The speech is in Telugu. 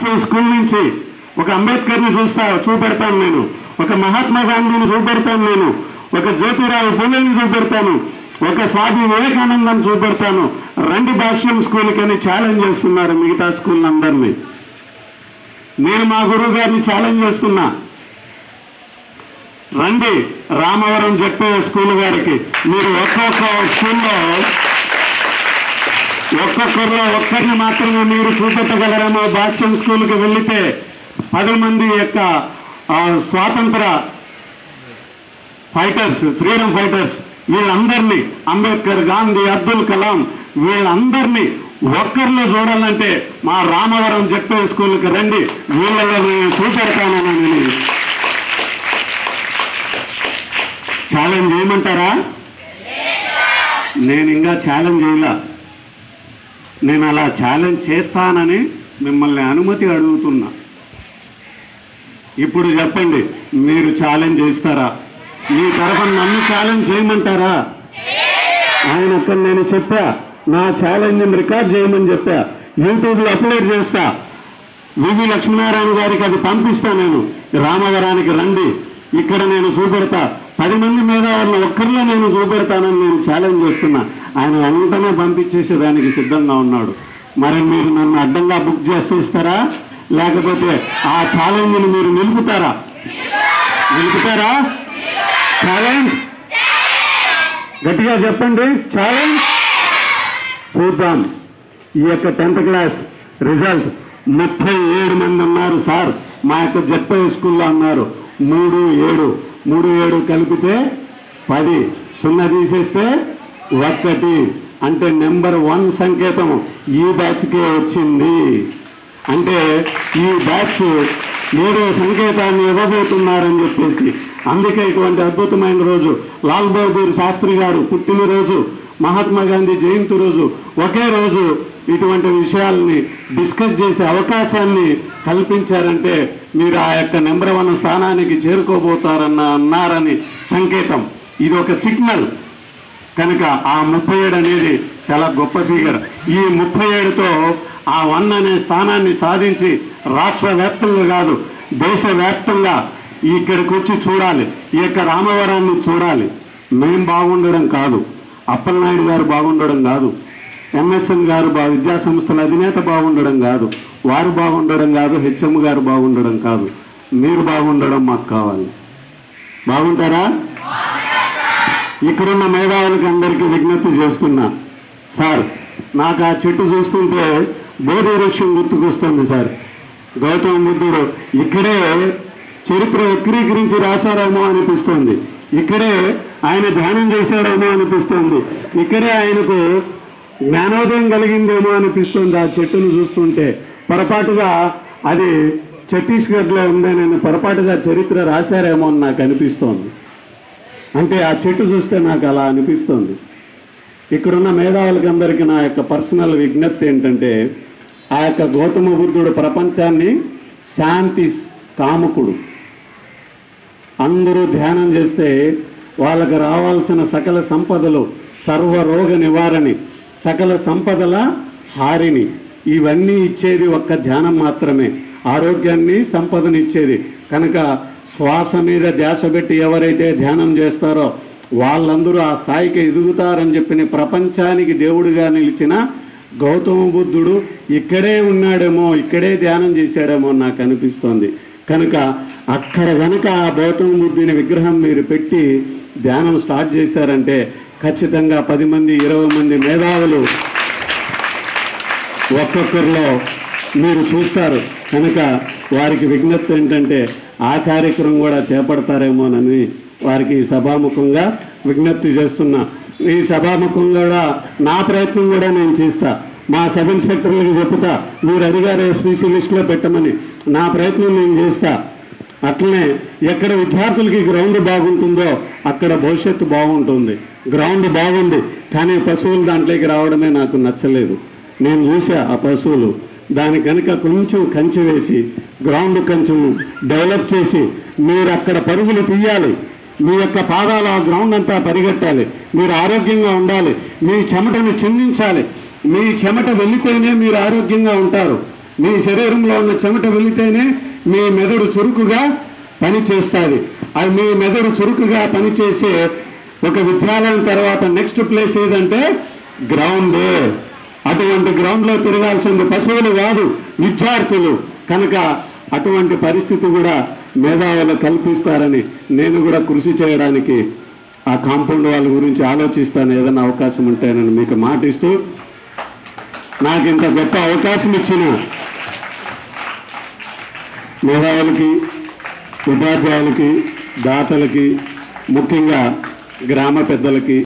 స్కూల్ నుంచి ఒక అంబేద్కర్ని చూస్తా చూపెడతాను నేను. ఒక మహాత్మా గాంధీని చూపెడతాను నేను. ఒక జ్యోతిరావు పూలేని చూపెడతాను. ఒక స్వామి వివేకానందం చూపెడతాను. రండి భాష్యం స్కూల్కి అని ఛాలెంజ్ చేస్తున్నారు మిగతా స్కూళ్ళందరినీ నేను మా గురువు గారిని ఛాలెంజ్ చేస్తున్నా. రండి రామవరం చెప్పే స్కూల్ గారికి. మీరు ఒక్కొక్క స్కూల్లో ఒక్కొక్కరిలో ఒక్కరిని మాత్రమే మీరు చూపెట్టగలరేమో భాష్యం స్కూల్కి వెళితే పది మంది యొక్క స్వాతంత్ర ఫైటర్స్ ఫ్రీడమ్ ఫైటర్స్ వీళ్ళందరినీ అంబేద్కర్ గాంధీ అబ్దుల్ కలాం వీళ్ళందరినీ ఒక్కరిలో చూడాలంటే మా రామవరం చెప్పే స్కూల్కి రండి. వీళ్ళలో నేను చూపెడతానని ఛాలెంజ్ చేయమంటారా? నేను ఇంకా ఛాలెంజ్ చేయలే. నేను అలా ఛాలెంజ్ చేస్తానని మిమ్మల్ని అనుమతి అడుగుతున్నా. ఇప్పుడు చెప్పండి మీరు ఛాలెంజ్ చేస్తారా? మీ తరఫున నన్ను ఛాలెంజ్ చేయమంటారా? ఆయన అక్కడ నేను చెప్పా నా ఛాలెంజ్ రికార్డ్ చేయమని చెప్పా యూట్యూబ్లో అప్లోడ్ చేస్తా. వివి లక్ష్మీనారాయణ గారికి అది పంపిస్తా నేను. రామవరానికి రండి ఇక్కడ నేను చూపెడతా. పది మంది మీద వాళ్ళ ఒక్కరిలో నేను చూపెడతానని నేను ఛాలెంజ్ చేస్తున్నా. ఆయన వెంటనే పంపించేసేదానికి సిద్ధంగా ఉన్నాడు. మరి మీరు నన్ను అడ్డంగా బుక్ చేసేస్తారా? లేకపోతే ఆ ఛాలెంజ్ని మీరు నిలుపుతారా? నిలుపుతారా? ఛాలెంజ్ గట్టిగా చెప్పండి. ఛాలెంజ్ చూద్దాం. ఈ యొక్క టెన్త్ క్లాస్ రిజల్ట్ ముప్పై ఏడు మంది ఉన్నారు సార్. మా యొక్క జడ్పై స్కూల్లో అన్నారు. మూడు ఏడు. మూడు ఏడు కలిపితే పది. సున్నా తీసేస్తే ఒక్కటి అంటే నెంబర్ వన్ సంకేతం ఈ బ్యాచ్కే వచ్చింది. అంటే ఈ బ్యాచ్ ఏదో సంకేతాన్ని ఇవ్వబోతున్నారని చెప్పేసి. అందుకే ఇటువంటి అద్భుతమైన రోజు. లాల్ బహదూర్ శాస్త్రి గారు పుట్టినరోజు. మహాత్మా గాంధీ జయంతి రోజు. ఒకే రోజు ఇటువంటి విషయాల్ని డిస్కస్ చేసే అవకాశాన్ని కల్పించారంటే మీరు ఆ యొక్క నెంబర్ వన్ స్థానానికి చేరుకోబోతారన్న అన్నారని సంకేతం. ఇది ఒక సిగ్నల్. కనుక ఆ ముప్పై ఏడు అనేది చాలా గొప్ప ఫిగర్. ఈ ముప్పై ఏడుతో ఆ వన్ అనే స్థానాన్ని సాధించి రాష్ట్ర వ్యాప్తంగా కాదు దేశవ్యాప్తంగా ఇక్కడికి వచ్చి చూడాలి. ఈ యొక్క రామవరాన్ని చూడాలి. మేం బాగుండడం కాదు. అప్పలనాయుడు గారు బాగుండడం కాదు. ఎంఎస్ఎన్ గారు బా విద్యా సంస్థల అధినేత బాగుండడం కాదు. వారు బాగుండడం కాదు హెచ్ఎం గారు బాగుండడం కాదు. మీరు బాగుండడం మాకు కావాలి. బాగుంటారా? ఇక్కడున్న మేధావులకి అందరికీ విజ్ఞప్తి చేస్తున్నా. సార్ నాకు ఆ చెట్టు చూస్తుంటే బోధి వృక్షం గుర్తుకొస్తుంది సార్. గౌతమ బుద్ధుడు ఇక్కడే చరిత్ర వక్రీకరించి రాశారేమో అనిపిస్తుంది. ఇక్కడే ఆయన ధ్యానం చేశారేమో అనిపిస్తుంది. ఇక్కడే ఆయనకు జ్ఞానోదయం కలిగిందేమో అనిపిస్తుంది. ఆ చెట్టును చూస్తుంటే పొరపాటుగా అది ఛత్తీస్గఢ్లో ఉందే నేను పొరపాటుగా చరిత్ర రాశారేమో అని నాకు అనిపిస్తోంది. అంటే ఆ చెట్టు చూస్తే నాకు అలా అనిపిస్తుంది. ఇక్కడున్న మేధావులకి అందరికీ నా యొక్క పర్సనల్ విజ్ఞప్తి ఏంటంటే ఆ యొక్క గౌతమ బుద్ధుడు ప్రపంచాన్ని శాంతి కాముకుడు. అందరూ ధ్యానం చేస్తే వాళ్ళకి రావాల్సిన సకల సంపదలు సర్వరోగ నివారణి సకల సంపదల హారిని ఇవన్నీ ఇచ్చేది ఒక్క ధ్యానం మాత్రమే. ఆరోగ్యాన్ని సంపదనిచ్చేది. కనుక శ్వాస మీద ధ్యాస పెట్టి ఎవరైతే ధ్యానం చేస్తారో వాళ్ళందరూ ఆ స్థాయికి ఎదుగుతారని చెప్పిన ప్రపంచానికి దేవుడిగా నిలిచిన గౌతమ బుద్ధుడు ఇక్కడే ఉన్నాడేమో ఇక్కడే ధ్యానం చేశాడేమో నాకు అనిపిస్తోంది. కనుక అక్కడ కనుక ఆ గౌతమ బుద్ధుని విగ్రహం మీరు పెట్టి ధ్యానం స్టార్ట్ చేశారంటే ఖచ్చితంగా పది మంది ఇరవై మంది మేధావులు ఒక్కొక్కరిలో మీరు చూస్తారు. కనుక వారికి విజ్ఞప్తి ఏంటంటే ఆ కార్యక్రమం కూడా చేపడతారేమోనని వారికి సభాముఖంగా విజ్ఞప్తి చేస్తున్నా. ఈ సభాముఖం కూడా నా ప్రయత్నం కూడా నేను చేస్తా. మా సబ్ ఇన్స్పెక్టర్లకు చెప్తా. మీరు అడిగారు ఎస్పీసీ లిస్టులో పెట్టమని. నా ప్రయత్నం నేను చేస్తా. అట్లనే ఎక్కడ విద్యార్థులకి గ్రౌండ్ బాగుంటుందో అక్కడ భవిష్యత్తు బాగుంటుంది. గ్రౌండ్ బాగుంది కానీ పశువులు దాంట్లోకి రావడమే నాకు నచ్చలేదు. నేను చూసా ఆ పశువులు. దాని కనుక కొంచెం కంచె వేసి గ్రౌండ్ కొంచెం డెవలప్ చేసి మీరు అక్కడ పరుగులు తీయాలి. మీ యొక్క పాదాలు ఆ గ్రౌండ్ అంతా పరిగెట్టాలి. మీరు ఆరోగ్యంగా ఉండాలి. మీ చెమటను చిందించాలి. మీ చెమట వెళ్ళిపోయినే మీరు ఆరోగ్యంగా ఉంటారు. మీ శరీరంలో ఉన్న చెమట వెళితేనే మీ మెదడు చురుకుగా పనిచేస్తుంది. అది మీ మెదడు చురుకుగా పనిచేసే ఒక విద్యాలయం తర్వాత నెక్స్ట్ ప్లేస్ ఏదంటే గ్రౌండ్. అటువంటి గ్రౌండ్లో తిరగాల్సింది పశువులు కాదు విద్యార్థులు. కనుక అటువంటి పరిస్థితి కూడా మేధావులు కల్పిస్తారని నేను కూడా కృషి చేయడానికి ఆ కాంపౌండ్ వాళ్ళ గురించి ఆలోచిస్తాను. ఏదైనా అవకాశం ఉంటేనని మీకు మాటిస్తూ నాకు ఇంత గొప్ప అవకాశం ఇచ్చిన మేధావులకి ఉపాధ్యాయులకి దాతలకి ముఖ్యంగా గ్రామ పెద్దలకి